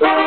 Bye.